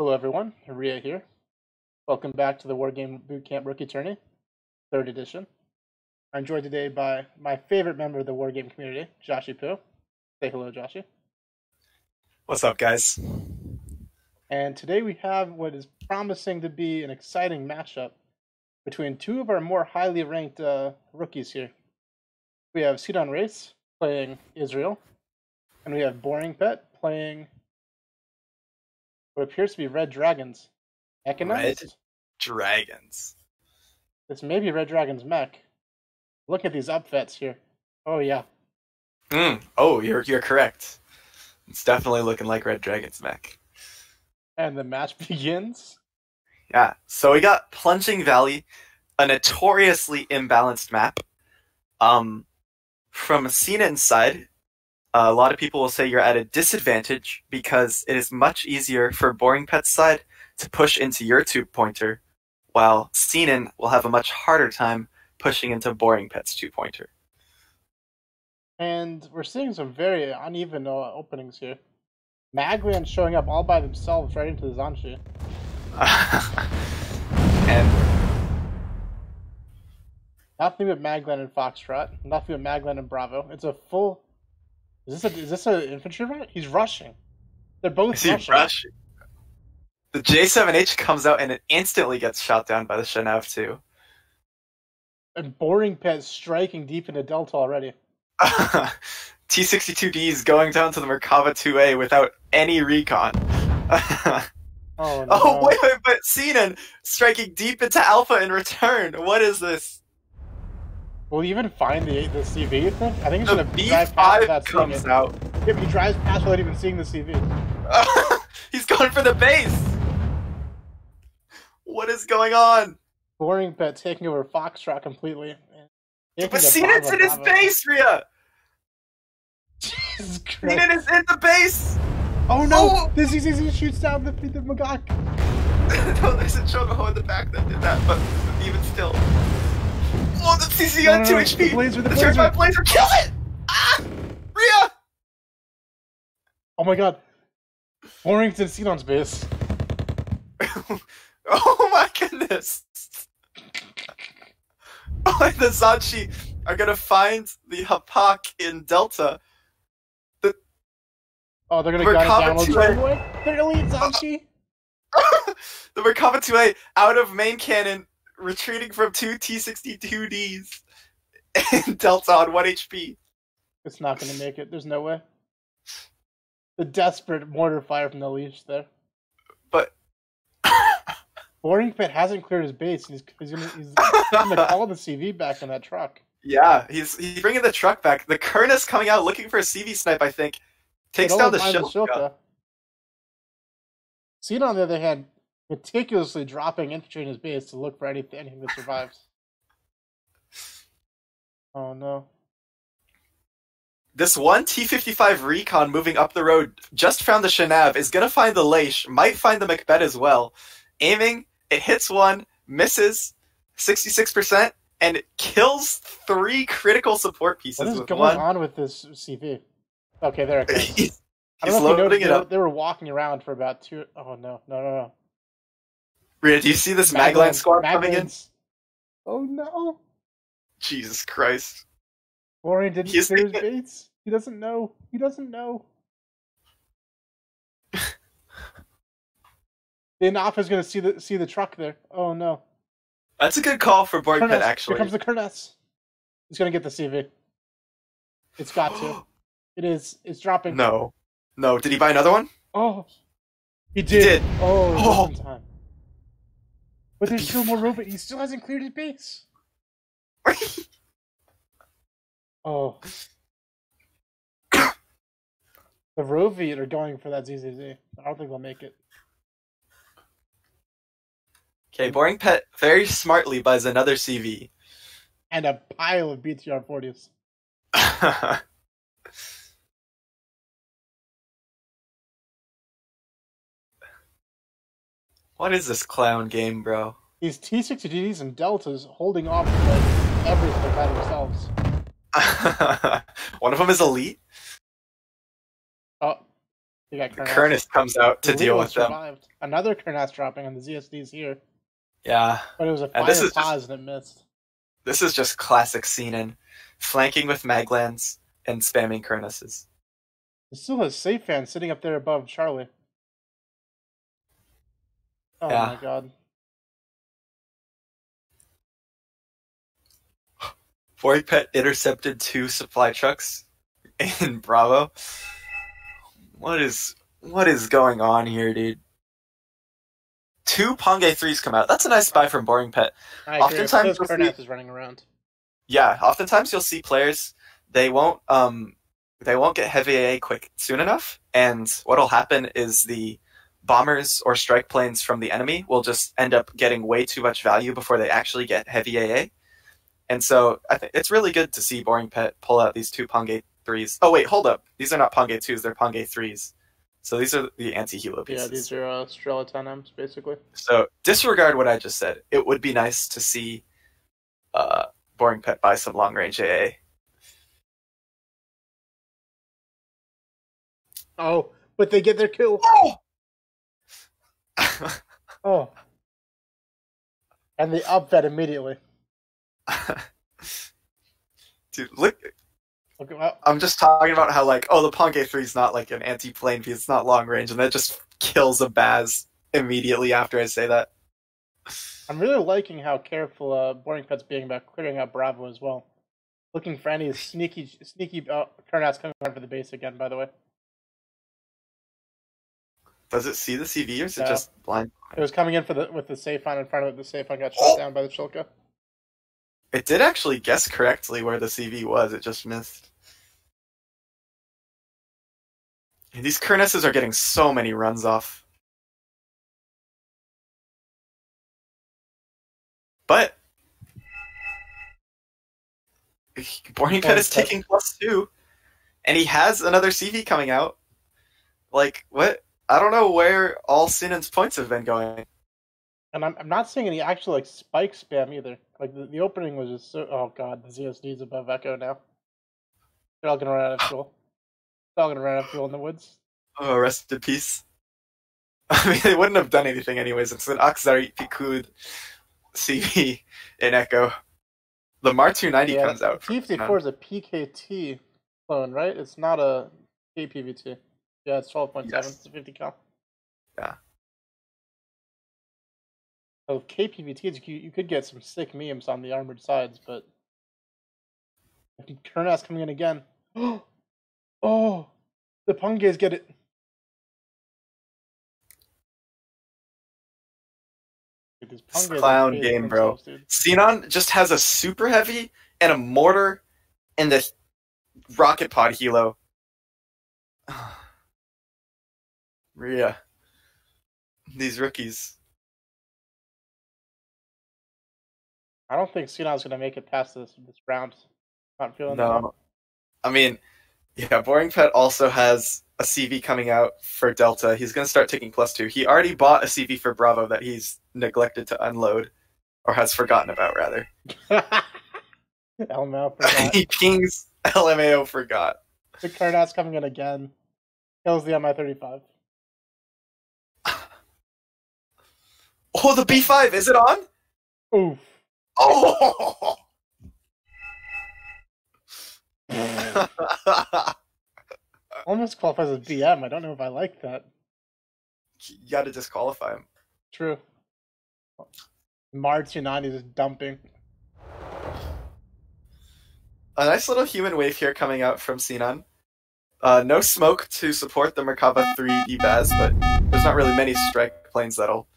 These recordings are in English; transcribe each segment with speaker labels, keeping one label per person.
Speaker 1: Hello, everyone. Ria here. Welcome back to the Wargame Bootcamp Rookie Tourney, third edition. I'm joined today by my favorite member of the Wargame community, Joshie Poo. Say hello, Joshie.
Speaker 2: What's up, guys?
Speaker 1: And today we have what is promising to be an exciting matchup between two of our more highly ranked uh, rookies here. We have Sinan Reis playing Israel, and we have Boring Pet playing what appears to be Red Dragons. Mechanized?
Speaker 2: Red Dragons.
Speaker 1: This may be Red Dragon's mech. Look at these upfits here. Oh yeah.
Speaker 2: Mm. Oh, you're you're correct. It's definitely looking like Red Dragon's mech.
Speaker 1: And the match begins.
Speaker 2: Yeah. So we got Plunging Valley, a notoriously imbalanced map. Um, from Sinan's side, a lot of people will say you're at a disadvantage because it is much easier for Boring Pet's side to push into your two pointer, while Sinan will have a much harder time pushing into Boring Pet's two pointer.
Speaker 1: And we're seeing some very uneven uh, openings here. Maglan showing up all by themselves right into the Zanshi.
Speaker 2: and
Speaker 1: Nothing but Maglan and Foxtrot. Nothing but Maglan and Bravo. It's a full. Is this a is this an infantry right? He's rushing. They're both
Speaker 2: is he
Speaker 1: rushing.
Speaker 2: rushing? The J7H comes out and it instantly gets shot down by the Shanav too.
Speaker 1: And Boring Pet striking deep into Delta already.
Speaker 2: T62D is going down to the Merkava 2A without any recon.
Speaker 1: Oh, oh no.
Speaker 2: oh wait, wait, but Sinan striking deep into Alpha in return. What is this?
Speaker 1: Will he even find the the CV? You think? I think he's
Speaker 2: The
Speaker 1: gonna drive past
Speaker 2: B5
Speaker 1: without seeing
Speaker 2: comes
Speaker 1: it.
Speaker 2: out.
Speaker 1: But he drives past without even seeing the CV.
Speaker 2: He's going for the base. What is going on?
Speaker 1: Boring Pet taking over Foxtrot completely.
Speaker 2: But
Speaker 1: Bravo
Speaker 2: in his base, Ria.
Speaker 1: Jesus Christ.
Speaker 2: Sinan is in the base.
Speaker 1: Oh no!
Speaker 2: Oh!
Speaker 1: This is he shoots down the the Magach.
Speaker 2: no, there's a Chocoho in the back that did that, but even still. Oh, the CC
Speaker 1: No,
Speaker 2: on
Speaker 1: no,
Speaker 2: 2
Speaker 1: no,
Speaker 2: HP!
Speaker 1: the Blazer, the Blazer.
Speaker 2: Blazer. Blazer, kill it! Ah! Ria!
Speaker 1: Oh my god. Warrington Cedon's base.
Speaker 2: oh my goodness! Oh, the Zanshi are gonna find the Hapak in Delta. The...
Speaker 1: Oh, they're gonna
Speaker 2: We're
Speaker 1: gun it down.
Speaker 2: coming
Speaker 1: with
Speaker 2: to it.
Speaker 1: Boy. They're elite Zanshi.
Speaker 2: the Merkava 2A out of main cannon, retreating from two T62Ds and Delta on 1 HP.
Speaker 1: It's not gonna make it. There's no way. The desperate mortar fire from the leash there.
Speaker 2: But
Speaker 1: Boring Pet hasn't cleared his base. He's, he's he's gonna call the CV back on that truck.
Speaker 2: Yeah, he's he's bringing the truck back. The Kernus coming out looking for a CV snipe, I think. Takes down the
Speaker 1: finds
Speaker 2: Shilka.
Speaker 1: Cena, on the other hand, meticulously dropping infantry in his base to look for anything, anything that survives. Oh no.
Speaker 2: This one T55 recon moving up the road just found the Shanav, is gonna find the Leish, might find the Macbeth as well. Aiming, it hits one, misses, 66%, and it kills three critical support pieces
Speaker 1: What is
Speaker 2: with
Speaker 1: going
Speaker 2: one.
Speaker 1: on with this CV? Okay, there it goes.
Speaker 2: he's
Speaker 1: I
Speaker 2: he's
Speaker 1: don't know if you
Speaker 2: loading
Speaker 1: noticed,
Speaker 2: it
Speaker 1: they,
Speaker 2: up.
Speaker 1: they were walking around for about two oh no, no, no, no.
Speaker 2: Ria, do you see this Maglan squad coming in?
Speaker 1: Oh no.
Speaker 2: Jesus Christ.
Speaker 1: Warren didn't
Speaker 2: He's
Speaker 1: clear his baits. He doesn't know. He doesn't know. the is gonna see the see the truck there. Oh no.
Speaker 2: That's a good call for Borg
Speaker 1: Kurnes.
Speaker 2: Pet,
Speaker 1: Here comes the Kurnes. He's gonna get the CV. It's got to. It is. It's dropping.
Speaker 2: no. No, did he buy another one?
Speaker 1: Oh. He did.
Speaker 2: did.
Speaker 1: Oh,
Speaker 2: Oh.
Speaker 1: Just in time. But there's still more robot. He still hasn't cleared his base. Oh. the Rovi are going for that ZZZ. I don't think they'll make it.
Speaker 2: Okay, Boring Pet very smartly buys another CV.
Speaker 1: And a pile of BTR 40s.
Speaker 2: what is this clown game, bro?
Speaker 1: These T60Ds and Deltas holding off like everything by themselves.
Speaker 2: One of them is elite.
Speaker 1: Oh, You got Kernas.
Speaker 2: Kernus comes out to deal with them.
Speaker 1: Another Kernas dropping on the ZSDs here,
Speaker 2: Yeah,
Speaker 1: but it was a fire
Speaker 2: this is just-
Speaker 1: pause and it missed.
Speaker 2: this is just classic Sinan, flanking with Maglands and spamming Kernuses.
Speaker 1: Still has safe fan sitting up there above Charlie. Oh
Speaker 2: Yeah.
Speaker 1: my god.
Speaker 2: Boy Pet intercepted two supply trucks in Bravo. What is what is going on here, dude? Two Ponge threes come out. That's a nice buy from Boring Pet.
Speaker 1: I.
Speaker 2: Oftentimes see-
Speaker 1: is running around.
Speaker 2: Yeah, oftentimes you'll see players they won't um they won't get heavy AA quick soon enough, and what'll happen is the bombers or strike planes from the enemy will just end up getting way too much value before they actually get heavy AA. And so I think it's really good to see Boring Pet pull out these two Ponge threes. Oh wait, hold up. These are not Ponge twos, they're Ponge threes. So these are the anti-helo
Speaker 1: Yeah, these are uh, Strela 10Ms, basically.
Speaker 2: So disregard what I just said. It would be nice to see uh, Boring Pet buy some long range AA.
Speaker 1: Oh, but they get their kill. Oh. And they upvet immediately.
Speaker 2: Dude, look!
Speaker 1: Well,
Speaker 2: I'm just talking about how like, oh, the Ponge three is not like an anti-plane piece; it's not long range, and that just kills a Baz immediately after I say that.
Speaker 1: I'm really liking how careful uh, Boring Pet's being about clearing out Bravo as well. Looking for any sneaky, sneaky uh, turnouts coming on for the base again, by the way.
Speaker 2: Does it see the CV or is it just blind?
Speaker 1: It was coming in for the with the safe on in front of it. The safe on got shot oh! down by the Shilka.
Speaker 2: It did actually guess correctly where the CV was. It just missed. And these Kernesses are getting so many runs off. But Boring Pet is taking plus two, and he has another CV coming out. Like what? I don't know where all Sinan's points have been going.
Speaker 1: And I'm, I'm not seeing any actual like spike spam either. Like the, the opening was just so. Oh god, the ZSD's above Echo now. They're all gonna run out of fuel. They're all gonna run out of fuel in the woods.
Speaker 2: Oh, rest in peace. I mean, they wouldn't have done anything anyways. It's an Akzari Pikud CV in Echo. The Mar 290
Speaker 1: yeah,
Speaker 2: comes out.
Speaker 1: T54 is a PKT clone, right? It's not a KPVT. Yeah, it's 12.7.
Speaker 2: Yes.
Speaker 1: It's a 50 cal.
Speaker 2: Yeah.
Speaker 1: So with KPVTs, you, you could get some sick memes on the armored sides, but Kernas coming in again. oh, the Pungays get it. Dude,
Speaker 2: This clown game, bro. Sinan just has a super heavy and a mortar and the rocket pod helo. Ria. These rookies.
Speaker 1: I don't think Sinan's gonna make it past this this round. Not feeling that.
Speaker 2: I mean, yeah, Boring Pet also has a CV coming out for Delta. He's going to start taking plus two. He already bought a CV for Bravo that he's neglected to unload, or has forgotten about, rather.
Speaker 1: LMAO forgot.
Speaker 2: he pings LMAO forgot.
Speaker 1: the Kernas coming in again. Kills the MI35.
Speaker 2: Oh, the B5, is it on?
Speaker 1: Oof.
Speaker 2: Oh!
Speaker 1: Almost qualifies as BM. I don't know if I like that.
Speaker 2: you gotta disqualify him.
Speaker 1: True. Mar 290 is dumping.
Speaker 2: A nice little human wave here coming out from Sinan. Uh, no smoke to support the Merkava 3 Baz, but there's not really many strike planes that'll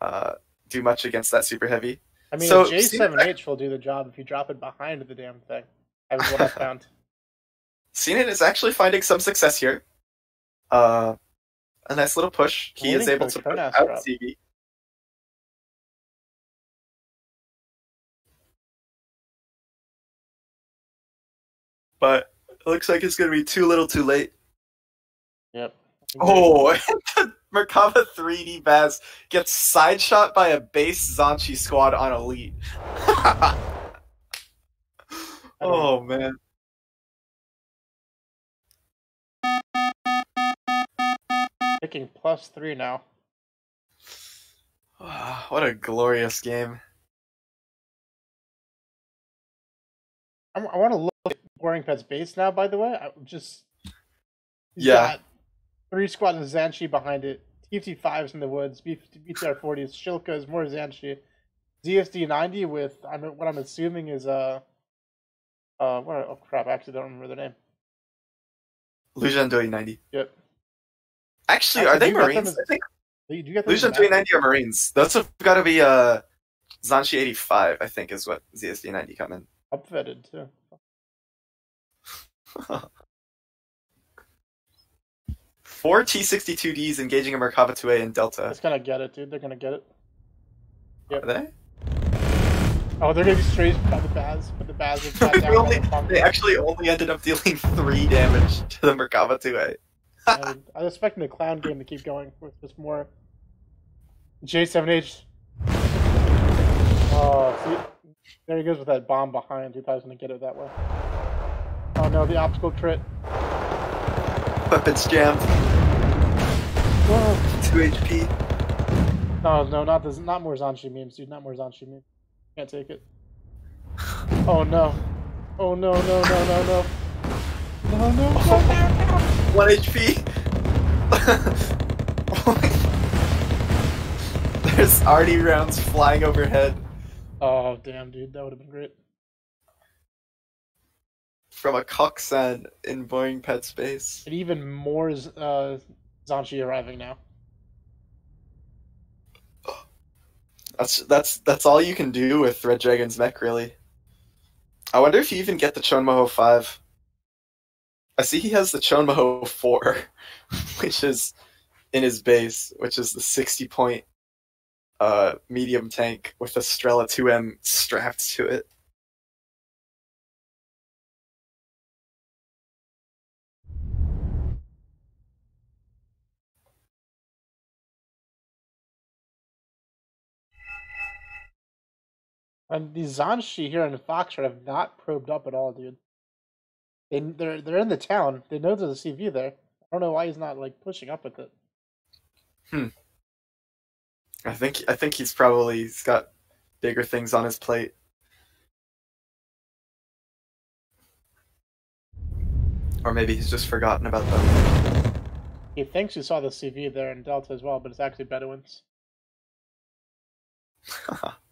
Speaker 2: uh, do much against that super heavy.
Speaker 1: I mean,
Speaker 2: So,
Speaker 1: a J7H will do the job if you drop it behind the damn thing. That was what I found.
Speaker 2: Sinan is actually finding some success here. Uh, a nice little push. He is able to put out
Speaker 1: drop.
Speaker 2: CV. But it looks like it's going to be too little too late.
Speaker 1: Yep.
Speaker 2: Oh, the Merkava 3D Baz gets side shot by a base Zanshi squad on Elite. oh, man.
Speaker 1: Picking plus three now.
Speaker 2: what a glorious game.
Speaker 1: I, want to look at Boring Pet's base now. By the way, I just
Speaker 2: Yeah.
Speaker 1: got three squads of Zanshi behind it. TFT fives in the woods. BTR forties. Shilka's more Zanshi. ZSD ninety with I'm what I'm assuming is uh uh what oh crap I actually don't remember their name.
Speaker 2: Doi 90.
Speaker 1: Yep.
Speaker 2: Actually,
Speaker 1: Actually,
Speaker 2: are they
Speaker 1: do you got them
Speaker 2: Marines?
Speaker 1: as-
Speaker 2: I think
Speaker 1: Do you do get those
Speaker 2: Lucian
Speaker 1: in
Speaker 2: 90 are Marines. Those have got to be uh, Zanshi 85, I think, is what ZSD 90 come in.
Speaker 1: upvetted too?
Speaker 2: Four T62Ds engaging a Merkava 2A in Delta.
Speaker 1: It's gonna get it, dude. They're gonna get it.
Speaker 2: Are they?
Speaker 1: Oh, they're gonna be straight by the Baz, but the Baz is down
Speaker 2: only-
Speaker 1: the.
Speaker 2: They actually only ended up dealing three damage to the Merkava 2A.
Speaker 1: I, I was expecting the clown game to keep going with just more J7H. Oh, see, there he goes with that bomb behind. He thought he was gonna get it that way. Oh no, the obstacle crit.
Speaker 2: Weapons jammed.
Speaker 1: Whoa.
Speaker 2: 2 HP.
Speaker 1: No, oh, no, not this, not more Zanshi memes, dude. Not more Zanshi memes. Can't take it. Oh no. Oh no, no, no, no, no. No, no, no, no, no.
Speaker 2: 1 HP. There's already rounds flying overhead
Speaker 1: Oh damn, dude, that would have been great.
Speaker 2: From a Koksan in Boeing Pet Space.
Speaker 1: And even more uh, Zanshi arriving now.
Speaker 2: That's that's that's all you can do with Red Dragon's mech, really. I wonder if you even get the Chonmaho five. I see he has the Chonmaho four, which is in his base, which is the sixty point uh medium tank with a Strela 2M strapped to it.
Speaker 1: And the Zanshi here in Foxtrot have not probed up at all, dude. They they're they're in the town. They know there's a CV there. I don't know why he's not like pushing up with it. Hmm.
Speaker 2: I think I think he's probably he's got bigger things on his plate. Or maybe he's just forgotten about them.
Speaker 1: He thinks he saw the CV there in Delta as well, but it's actually Bedouins.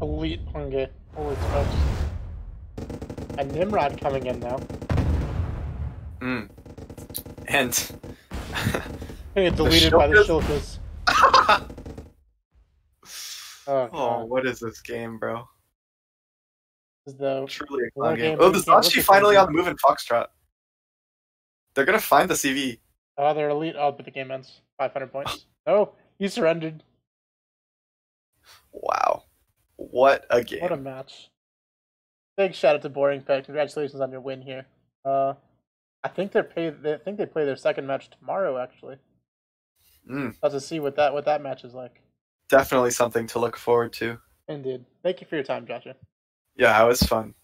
Speaker 1: Elite Punge. Holy smokes. And Nimrod coming in now.
Speaker 2: Mm. And
Speaker 1: get deleted by the
Speaker 2: Shilkas.
Speaker 1: Oh,
Speaker 2: oh, what is this game, bro?
Speaker 1: This is the
Speaker 2: Truly a clown game.
Speaker 1: game,
Speaker 2: Oh, the Zanshi finally on the move in Foxtrot. They're gonna find the CV.
Speaker 1: Oh, they're elite. Oh, but the game ends. 500 points. Oh, he surrendered.
Speaker 2: Wow, what a game!
Speaker 1: What a match. Big shout out to Boring Pet. Congratulations on your win here. Uh, I think they're pay. They I think they play their second match tomorrow. Actually,
Speaker 2: Mm,
Speaker 1: let's just see what that what that match is like.
Speaker 2: definitely something to look forward to.
Speaker 1: Indeed. Thank you for your time, Joshua.
Speaker 2: Yeah, it was fun.